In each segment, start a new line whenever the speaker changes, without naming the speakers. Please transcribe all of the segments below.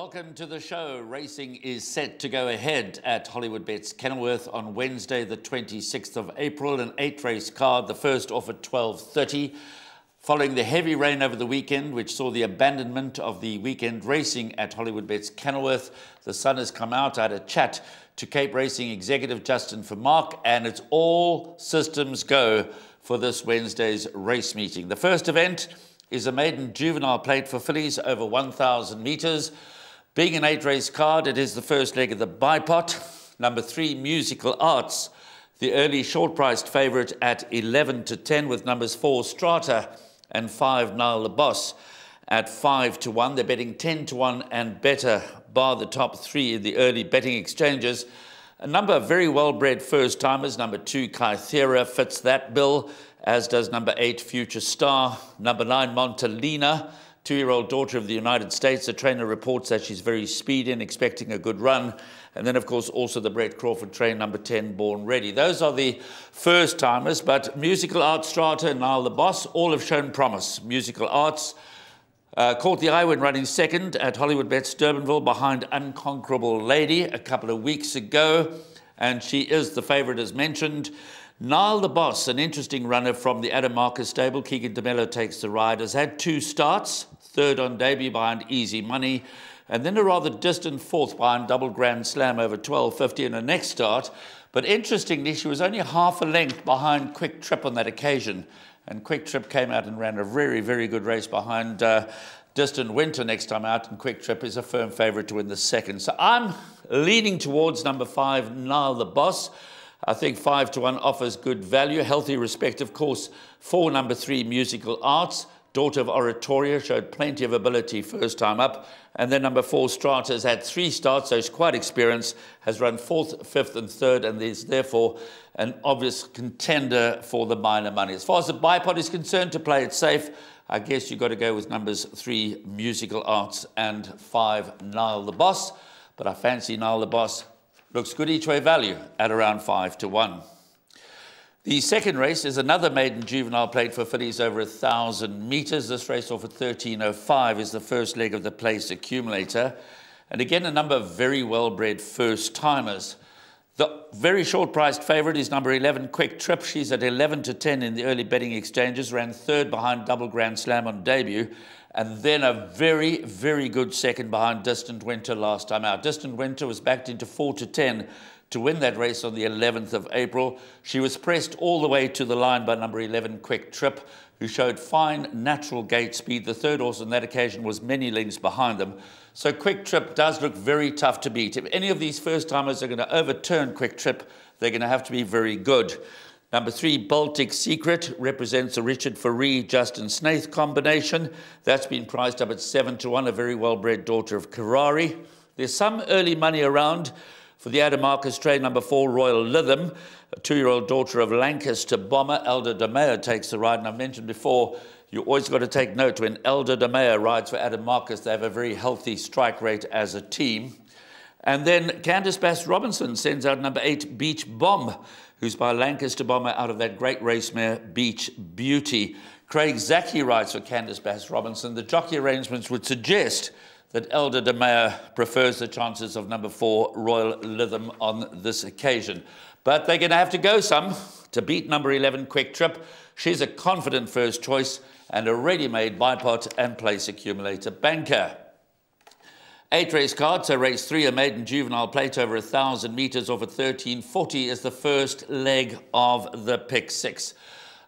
Welcome to the show. Racing is set to go ahead at Hollywoodbets Kenilworth on Wednesday, the 26th of April. An eight-race card, the first off at 12.30. Following the heavy rain over the weekend, which saw the abandonment of the weekend racing at Hollywoodbets Kenilworth, the sun has come out. I had a chat to Cape Racing executive Justin Vermaak, and it's all systems go for this Wednesday's race meeting. The first event is a maiden juvenile plate for fillies over 1,000 metres. Being an eight race card, it is the first leg of the bipot. Number three, Musical Arts, the early short priced favourite at 11 to 10, with numbers four, Strata, and five, Nile the Boss at 5 to 1. They're betting 10 to 1 and better, bar the top three in the early betting exchanges. A number of very well bred first timers. Number two, Kythera, fits that bill, as does number eight, Future Star. Number nine, Montalina two-year-old daughter of the United States. The trainer reports that she's very speedy and expecting a good run. And then, of course, also the Brett Crawford train, number 10, Born Ready. Those are the first timers, but Musical Arts Strata and Nile the Boss all have shown promise. Musical Arts uh, caught the eye when running second at Hollywoodbets Durbanville behind Unconquerable Lady a couple of weeks ago, and she is the favourite as mentioned. Nile the Boss, an interesting runner from the Adam Marcus stable. Keagan De Melo takes the ride. Has had two starts, third on debut behind Easy Money, and then a rather distant fourth behind Double Grand Slam over 12.50 in the next start. But interestingly, she was only half a length behind Quick Trip on that occasion. And Quick Trip came out and ran a very, very good race behind uh, Distant Winter next time out. And Quick Trip is a firm favourite to win the second. So I'm leaning towards number five, Nile the Boss. I think five to one offers good value. Healthy respect, of course, for number three, musical arts. Daughter of Oratorio showed plenty of ability first time up. And then number four, Strata, has had three starts, so he's quite experienced, has run fourth, fifth, and third, and is therefore an obvious contender for the minor money. As far as the bipot is concerned, to play it safe, I guess you've got to go with numbers three, Musical Arts, and five, Nile the Boss. But I fancy Nile the Boss Looks good each way value at around 5 to 1. The second race is another maiden juvenile plate for fillies over 1,000 metres. This race off at 13.05 is the first leg of the place accumulator. And again, a number of very well-bred first-timers. The very short-priced favourite is number 11, Quick Trip. She's at 11 to 10 in the early betting exchanges, ran third behind Double Grand Slam on debut and then a very, very good second behind Distant Winter last time out. Distant Winter was backed into 4 to 10 to win that race on the 11th of April. She was pressed all the way to the line by number 11, Quick Trip, who showed fine natural gate speed. The third horse on that occasion was many lengths behind them. So Quick Trip does look very tough to beat. If any of these first timers are going to overturn Quick Trip, they're going to have to be very good. Number three, Baltic Secret represents a Richard Fourie, Justin Snaith combination. That's been priced up at seven to one, a very well-bred daughter of Querari. There's some early money around for the Adam Marcus trade number four, Royal Lytham, a two-year-old daughter of Lancaster bomber. Aldo Domeyer takes the ride. And I mentioned before, you always got to take note when Aldo Domeyer rides for Adam Marcus, they have a very healthy strike rate as a team. And then Candice Bass Robinson sends out number eight, Beach Bomb who's by Lancaster Bomber out of that great race mare, Beach Beauty. Craig Zackey writes for Candice Bass Robinson, the jockey arrangements would suggest that Aldo Domeyer prefers the chances of number four, Royal Lytham, on this occasion. But they're going to have to go some to beat number 11, Quick Trip. She's a confident first choice and a ready-made bipot and place accumulator banker. Eight race cards, so race three, a maiden juvenile plate over 1,000 metres over 1340 is the first leg of the pick six.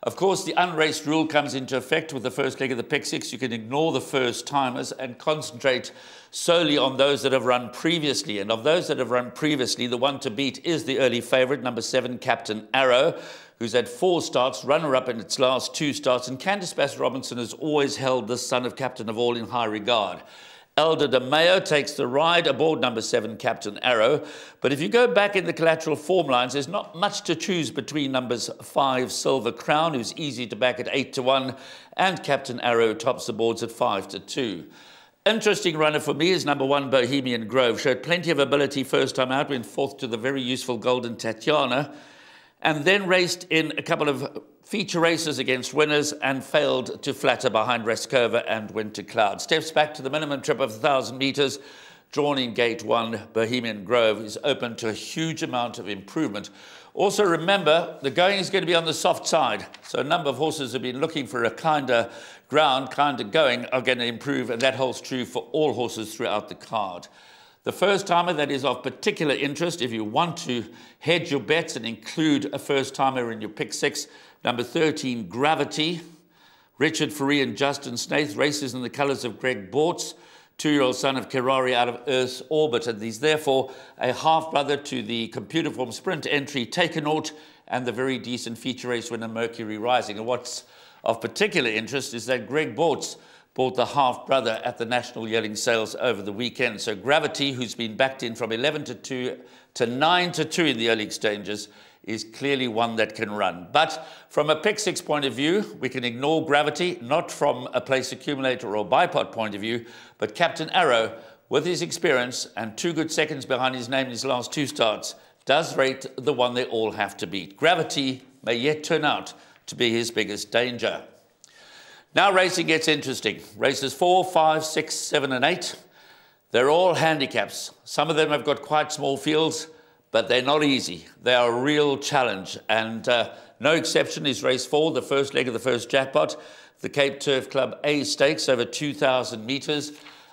Of course, the unraced rule comes into effect with the first leg of the pick six. You can ignore the first timers and concentrate solely on those that have run previously. And of those that have run previously, the one to beat is the early favourite, number seven, Captain Arrow, who's had four starts, runner-up in its last two starts. And Candice Bass Robinson has always held the son of Captain of All in high regard. Aldo Domeyer takes the ride aboard number seven, Captain Arrow. But if you go back in the collateral form lines, there's not much to choose between numbers five, Silver Crown, who's easy to back at eight to one, and Captain Arrow tops the boards at five to two. Interesting runner for me is number one, Bohemian Grove. Showed plenty of ability first time out, went fourth to the very useful Golden Tatiana and then raced in a couple of feature races against winners and failed to flatter behind Reskova and Winter Cloud. Steps back to the minimum trip of 1,000 metres. drawn in gate one, Bohemian Grove, is open to a huge amount of improvement. Also remember, the going is going to be on the soft side. So a number of horses have been looking for a kinder ground, kinder going, are going to improve, and that holds true for all horses throughout the card. The first timer that is of particular interest, if you want to hedge your bets and include a first timer in your pick six, number 13, Gravity. Richard Fourie and Justin Snaith races in the colours of Greg Bortz two-year-old son of Querari out of Earth's orbit, and he's therefore a half-brother to the ComputaForm sprint entry Take Takenaut and the very decent feature race winner Mercury Rising. And what's of particular interest is that Greg Bortz bought the half-brother at the National Yearling Sales over the weekend. So Gravity, who's been backed in from 11 to 2 to 9 to 2 in the early exchanges, is clearly one that can run. But from a pick six point of view, we can ignore gravity, not from a place accumulator or bipot point of view, but Captain Arrow, with his experience and two good seconds behind his name in his last two starts, does rate the one they all have to beat. Gravity may yet turn out to be his biggest danger. Now racing gets interesting. Races four, five, six, seven, and eight. They're all handicaps. Some of them have got quite small fields but they're not easy. They are a real challenge. And uh, no exception is race four, the first leg of the first jackpot, the Cape Turf Club A Stakes over 2,000 metres.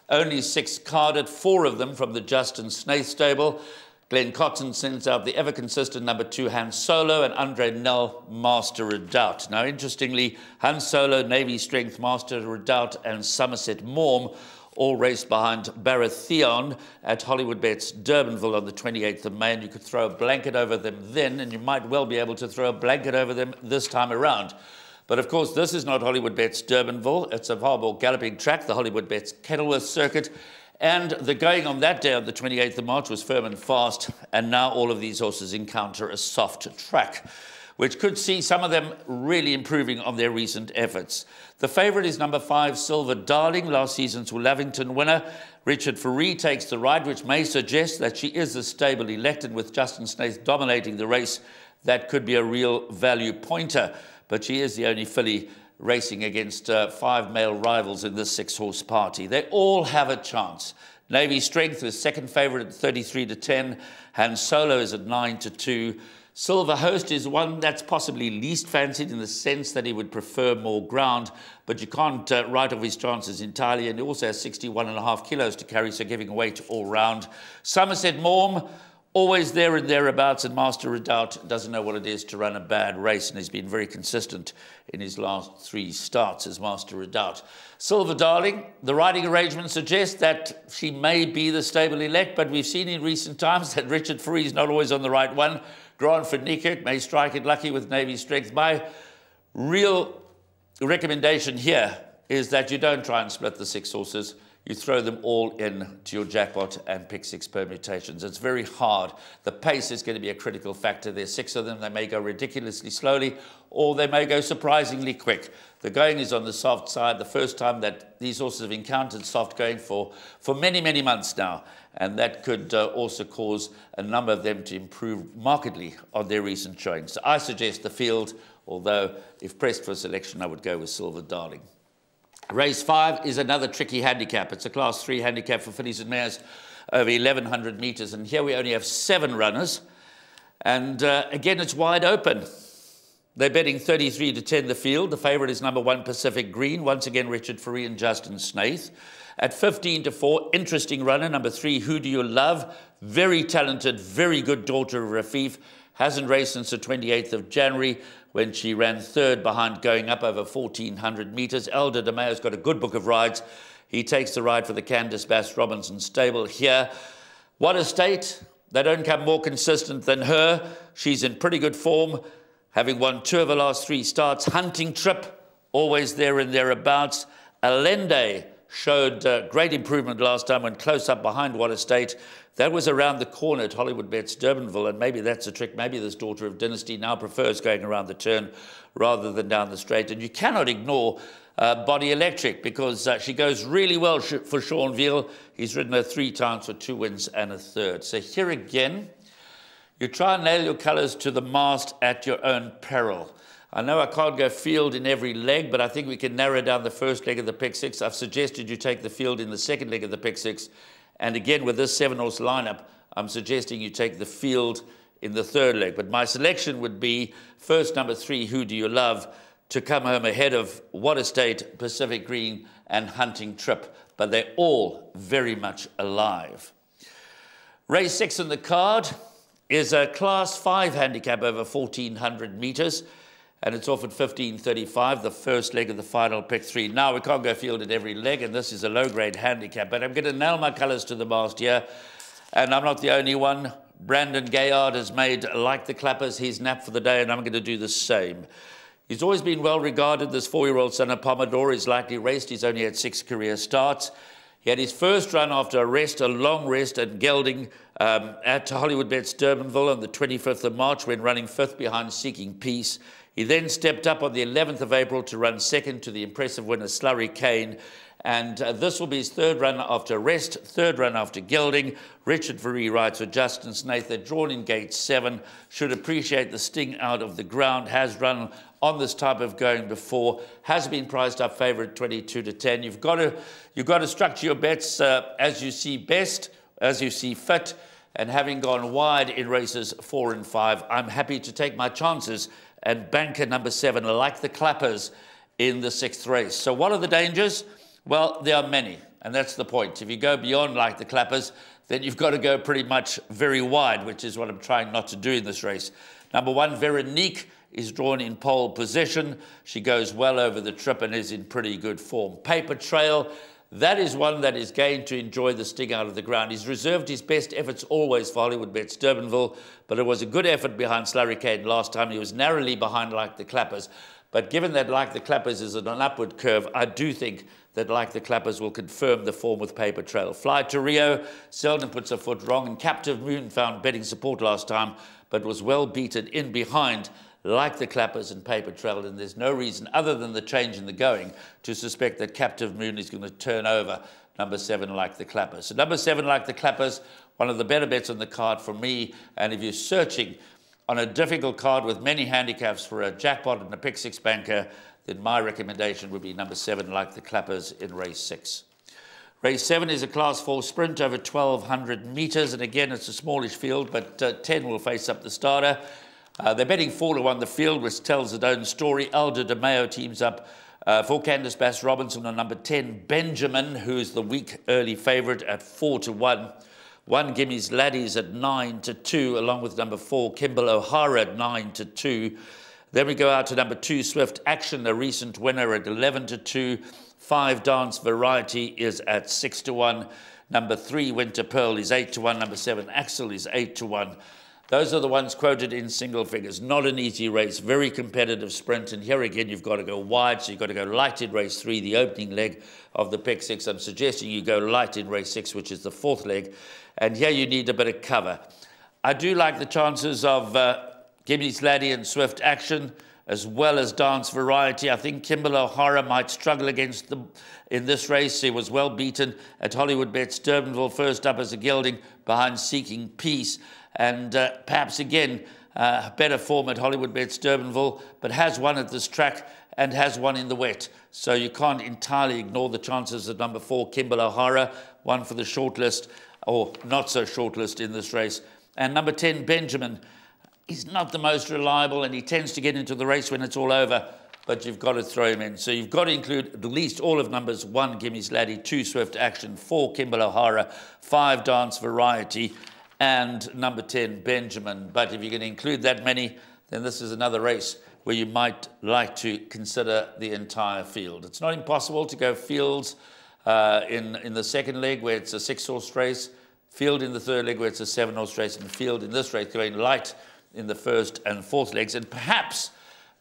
Only six carded, four of them from the Justin Snaith stable. Glen Kotzen sends out the ever consistent number two, Han Solo, and Andre Nel, Master Redoubt. Now, interestingly, Han Solo, Navy Strength, Master Redoubt, and Somerset Maugham all raced behind Baratheon at Hollywoodbets Durbanville on the 28th of May. And you could throw a blanket over them then, and you might well be able to throw a blanket over them this time around. But of course, this is not Hollywoodbets Durbanville. It's a far more galloping track, the Hollywoodbets Kenilworth circuit. And the going on that day on the 28th of March was firm and fast. And now all of these horses encounter a soft track which could see some of them really improving on their recent efforts. The favourite is number five, Silver Darling, last season's Lavington winner. Richard Fourie takes the ride, which may suggest that she is a stable elected with Justin Snaith dominating the race. That could be a real value pointer, but she is the only filly racing against uh, five male rivals in this six-horse party. They all have a chance. Navy Strength is second favourite at 33 to 10. Han Solo is at 9 to 2. Silver Host is one that's possibly least fancied in the sense that he would prefer more ground, but you can't uh, write off his chances entirely, and he also has 61 and a half kilos to carry, so giving weight all round. Somerset Maugham, always there and thereabouts, and Master Redoubt doesn't know what it is to run a bad race, and he's been very consistent in his last three starts as Master Redoubt. Silver Darling, the riding arrangement suggests that she may be the stable elect, but we've seen in recent times that Richard Fourie is not always on the right one. Grand Nickert may strike it lucky with Navy strength. My real recommendation here is that you don't try and split the six horses. You throw them all in to your jackpot and pick six permutations. It's very hard. The pace is going to be a critical factor. There's six of them. They may go ridiculously slowly or they may go surprisingly quick. The going is on the soft side. The first time that these horses have encountered soft going for, for many, many months now and that could uh, also cause a number of them to improve markedly on their recent showings. So I suggest the field, although if pressed for selection, I would go with Silver Darling. Race five is another tricky handicap. It's a class three handicap for fillies and mares over 1,100 metres, and here we only have seven runners. And uh, again, it's wide open. They're betting 33 to 10 the field. The favourite is number one Pacific Green. Once again, Richard Fourie and Justin Snaith. At 15 to 4, interesting runner. Number three, Who Do You Love? Very talented, very good daughter of Rafeef. Hasn't raced since the 28th of January when she ran third behind going up over 1,400 metres. Aldo Domeyer's got a good book of rides. He takes the ride for the Candice Bass Robinson stable here. What a state. They don't come more consistent than her. She's in pretty good form, having won two of her last three starts. Hunting Trip, always there and thereabouts. Alende, showed uh, great improvement last time when close up behind What a State. That was around the corner at Hollywoodbets Durbanville, and maybe that's a trick. Maybe this daughter of Dynasty now prefers going around the turn rather than down the straight. And you cannot ignore uh, Body Electric because uh, she goes really well for Sean Veale. He's ridden her three times for two wins and a third. So here again, you try and nail your colours to the mast at your own peril. I know I can't go field in every leg, but I think we can narrow down the first leg of the pick six. I've suggested you take the field in the second leg of the pick six And again, with this seven horse lineup, I'm suggesting you take the field in the third leg. But my selection would be first number three, Who Do You Love, to come home ahead of What a State, Pacific Green, and Hunting Trip. But they're all very much alive. Race six in the card is a class five handicap over 1400 meters. And it's off at 15.35, the first leg of the final pick three. Now, we can't go field at every leg, and this is a low-grade handicap, but I'm going to nail my colours to the mast here. And I'm not the only one. Brandon Gayard has made, like the clappers, his nap for the day, and I'm going to do the same. He's always been well regarded, this four-year-old son of Pomodoro. He's likely raced. He's only had six career starts. He had his first run after a rest, a long rest at Gelding um, at Hollywoodbets Durbanville on the 25th of March when running fifth behind Seeking Peace. He then stepped up on the 11th of April to run second to the impressive winner Slurricane. And uh, this will be his third run after rest, third run after gelding. Richard Fourie writes with Justin Snaith that drawn in gate seven should appreciate the sting out of the ground, has run on this type of going before, has been priced up favourite 22 to 10. You've got to, you've got to structure your bets uh, as you see best, as you see fit. And having gone wide in races four and five, I'm happy to take my chances and banker number seven, are like the clappers in the sixth race. So, what are the dangers? Well, there are many, and that's the point. If you go beyond like the clappers, then you've got to go pretty much very wide, which is what I'm trying not to do in this race. Number one, Veronique is drawn in pole position. She goes well over the trip and is in pretty good form. Paper Trail that is one that is going to enjoy the sting out of the ground. He's reserved his best efforts always for Hollywoodbets Durbanville, but it was a good effort behind Slurricane last time. He was narrowly behind like the Clappers. But given that like the Clappers is an upward curve, I do think that like the Clappers will confirm the form with Paper Trail. Fly to Rio, seldom puts a foot wrong, and Captive Moon found betting support last time, but was well beaten in behind like the clappers and paper trail, and there's no reason other than the change in the going to suspect that Captive Moon is going to turn over number seven like the clappers. So number seven like the clappers, one of the better bets on the card for me. And if you're searching on a difficult card with many handicaps for a jackpot and a pick six banker, then my recommendation would be number seven like the clappers in race six. Race 7 is a class 4 sprint over 1,200 metres, and again, it's a smallish field, but uh, 10 will face up the starter. Uh, they're betting 4 to 1 the field, which tells its own story. Aldo Domeyer teams up uh, for Candice Bass Robinson on number 10, Benjamin, who's the weak early favourite at 4 to 1. One Gimme's Laddies at 9 to 2, along with number 4, Kimball O'Hara at 9 to 2. Then we go out to number 2, Swift Action, a recent winner at 11 to 2. 5 Dance Variety is at 6 to 1. Number 3, Winter Pearl is 8 to 1. Number 7, Axel is 8 to 1. Those are the ones quoted in single figures. Not an easy race, very competitive sprint. And here again, you've got to go wide, so you've got to go light in race three, the opening leg of the pick six. I'm suggesting you go light in race six, which is the fourth leg. And here you need a bit of cover. I do like the chances of uh, Gimmy's Laddie and Swift Action, as well as Dance Variety. I think Kimball O'Hara might struggle against them in this race. He was well beaten at Hollywoodbets Durbanville, first up as a gelding behind Seeking Peace and uh, perhaps again uh, better form at Hollywoodbets Durbanville, but has won at this track and has won in the wet. So you can't entirely ignore the chances of number four, Kimball O'Hara, one for the shortlist, or not so shortlist in this race. And number 10, Benjamin, he's not the most reliable and he tends to get into the race when it's all over, but you've got to throw him in. So you've got to include at least all of numbers one, Gimmy's Laddie, two, Swift Action, four, Kimball O'Hara, five, Dance Variety, and number 10, Benjamin. But if you can include that many, then this is another race where you might like to consider the entire field. It's not impossible to go fields uh, in, in the second leg where it's a six horse race, field in the third leg where it's a seven horse race, and field in this race going light in the first and fourth legs. And perhaps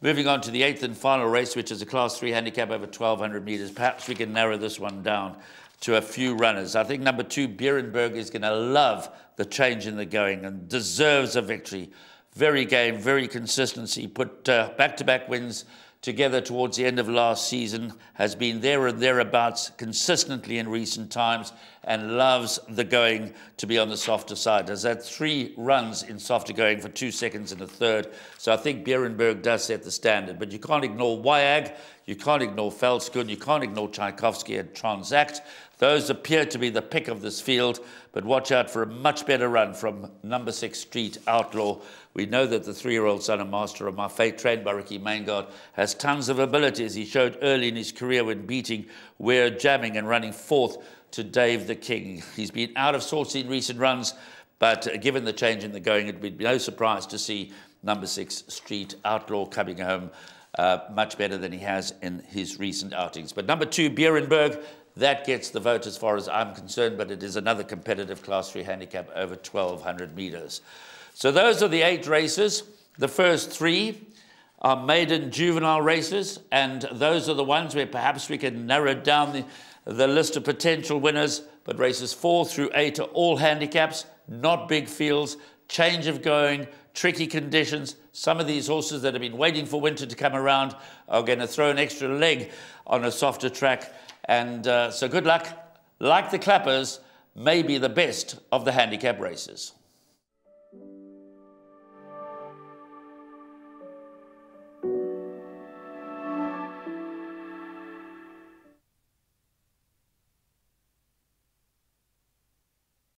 moving on to the eighth and final race, which is a class three handicap over 1200 meters, perhaps we can narrow this one down to a few runners. I think number two, Beerenberg, is going to love the change in the going and deserves a victory. Very game, very consistency. Put back to back wins together towards the end of last season, has been there and thereabouts consistently in recent times, and loves the going to be on the softer side. Has had three runs in softer going for two seconds in the third. So I think Beerenberg does set the standard. But you can't ignore Wyag, you can't ignore Felskun, you can't ignore Tchaikovsky and Transact. Those appear to be the pick of this field, but watch out for a much better run from number six Street Outlaw. We know that the three-year-old son and master of my fate, trained by Ricky Maingard, has tons of abilities. He showed early in his career when beating We're Jamming and running fourth to Dave the King. He's been out of sorts in recent runs, but given the change in the going, it would be no surprise to see number six Street Outlaw coming home uh, much better than he has in his recent outings. But number two, Beerenberg, that gets the vote as far as I'm concerned, but it is another competitive Class 3 handicap over 1,200 metres. So those are the eight races. The first three are maiden juvenile races, and those are the ones where perhaps we can narrow down the, the list of potential winners. But races four through eight are all handicaps, not big fields, change of going, tricky conditions. Some of these horses that have been waiting for winter to come around are going to throw an extra leg on a softer track. And uh, so good luck. Like the clappers, maybe the best of the handicap races.